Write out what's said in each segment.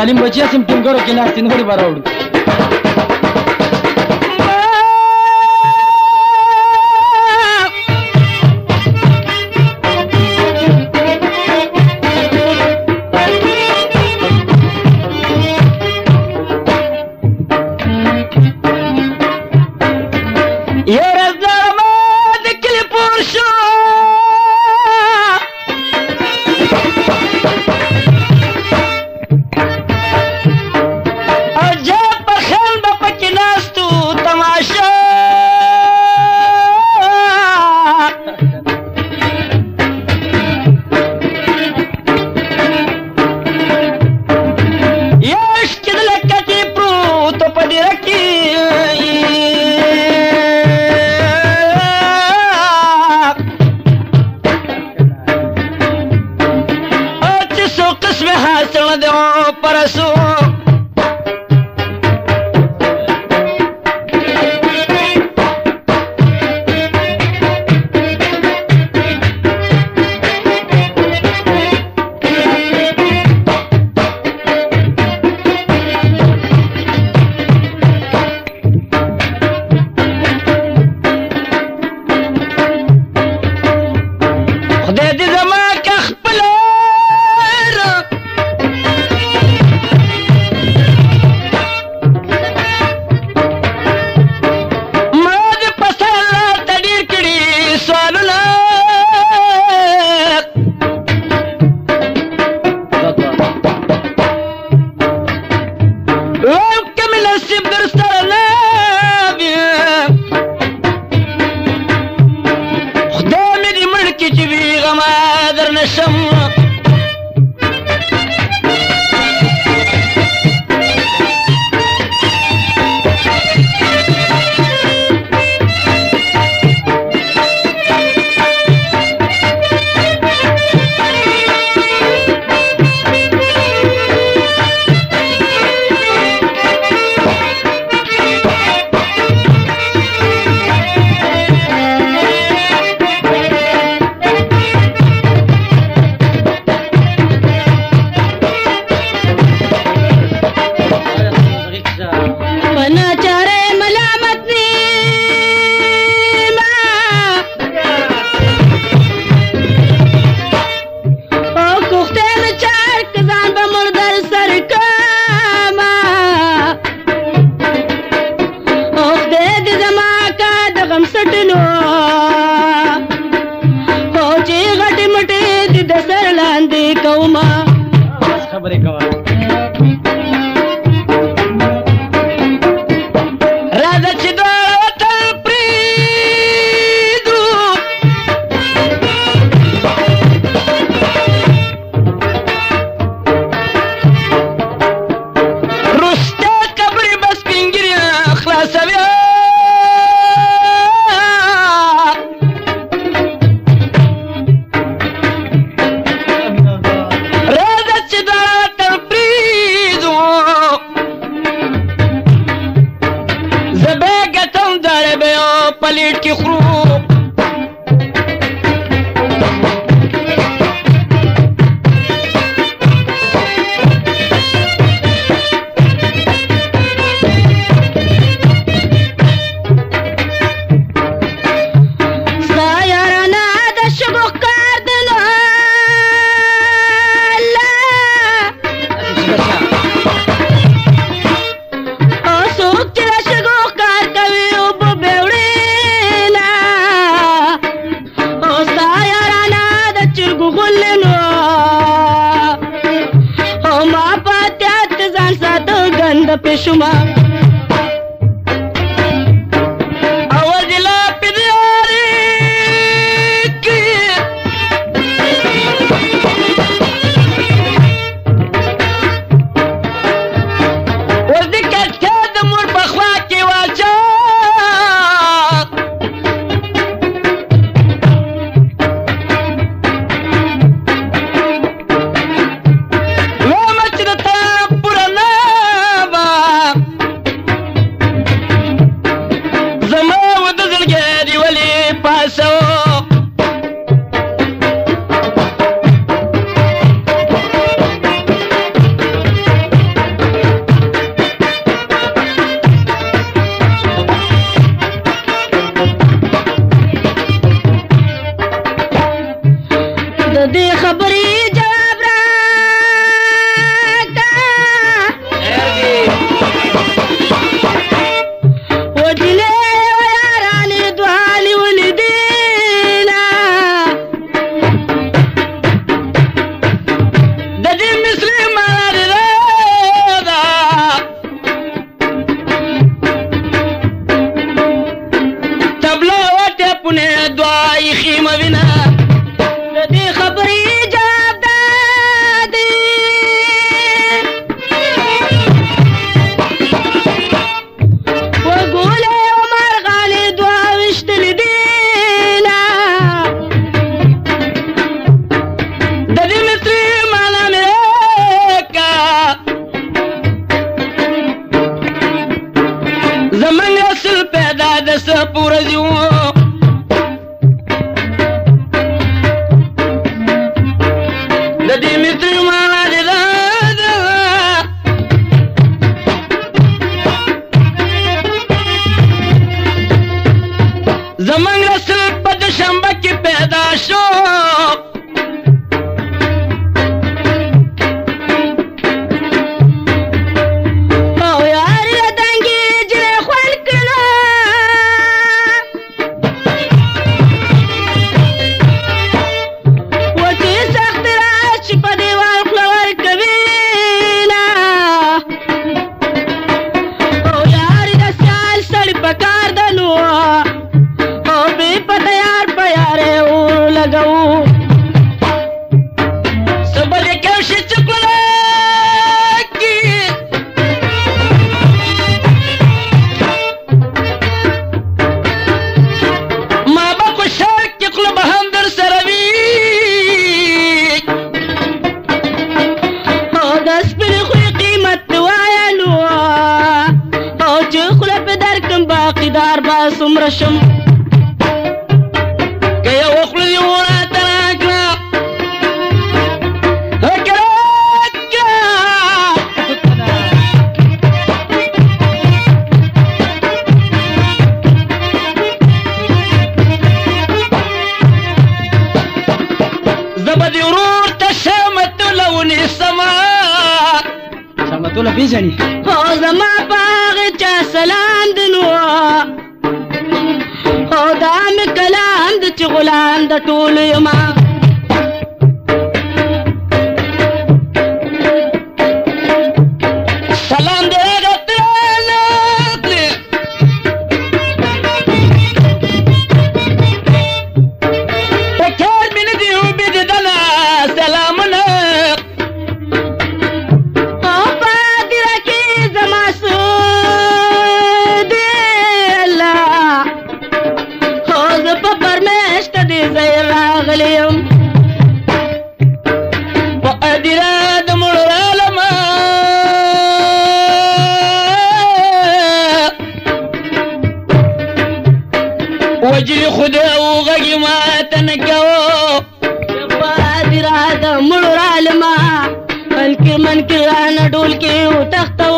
ظالم بچیا سم ټینګرو کې ناستې نه براوړي God. من اصل پیدا دس پور جوں दनुआ ओ भी पतयार पयारे ऊ लगाऊ। شم كي وخل يورا تراكنا هكراكنا زبد يرور تشامت لون السماء سمت لبيزني هو زما باغي سلام او دا مې کلام د چې غلام د ټولو یما زیر راغلیم پا ادیرا دمڑ رالما وجل خود او غگی ما تنکو پا ادیرا دمڑ رالما بلکی من کی رانا ڈول کی او تختو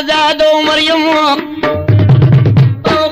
چیرته آزاد عمر یم أو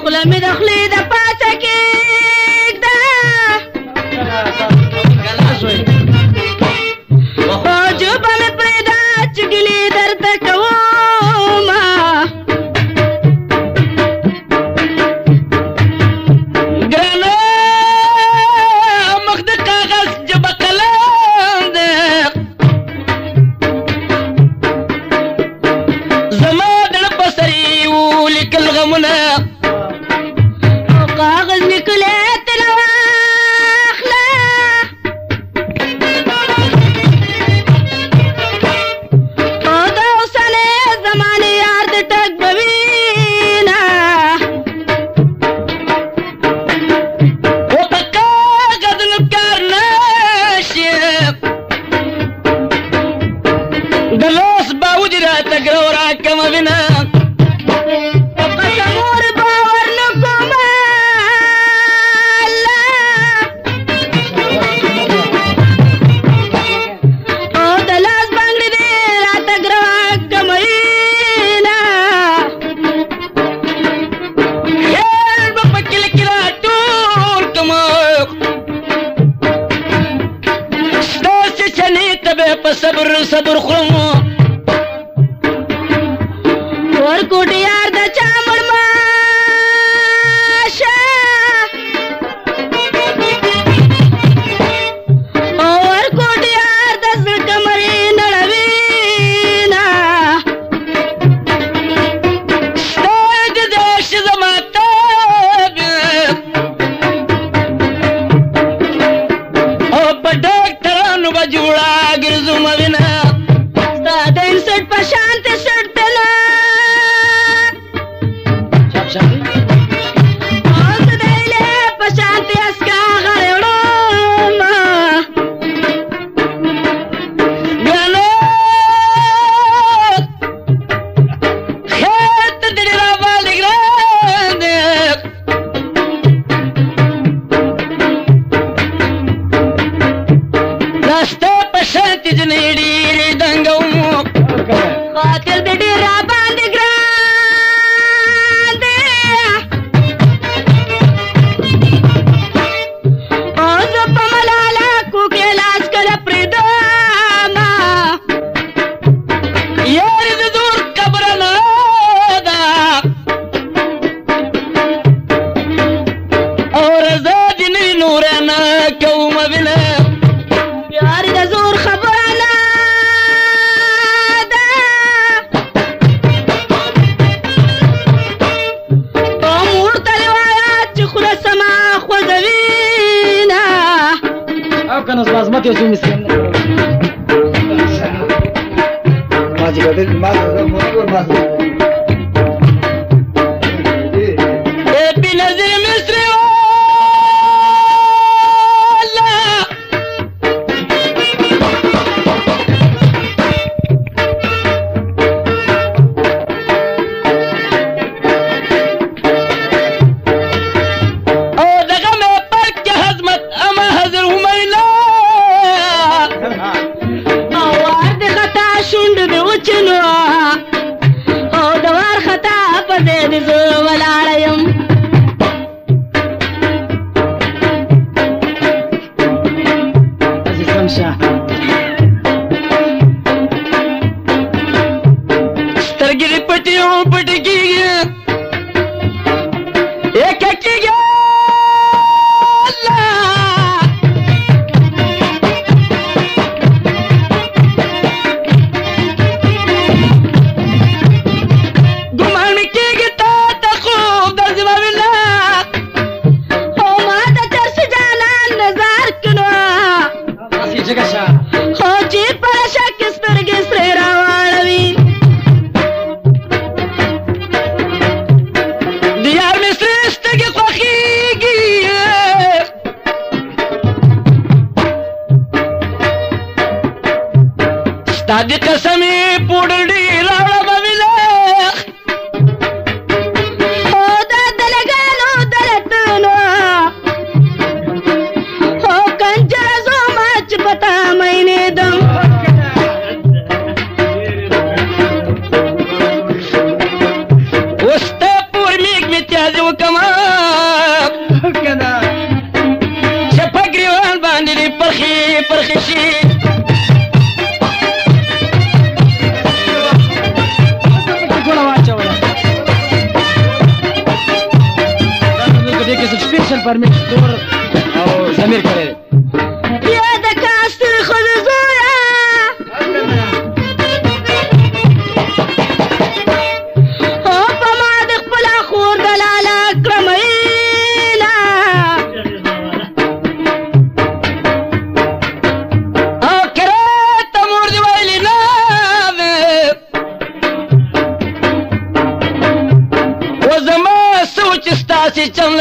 Bakınız lazıma tezim istedim. Mazı kadar, mazı kadar, mazı kadar. Happy birthday. قد قسم دې کې سسپیشل پرمیټ تور او زمير کړی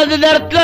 இடது நேரத்துல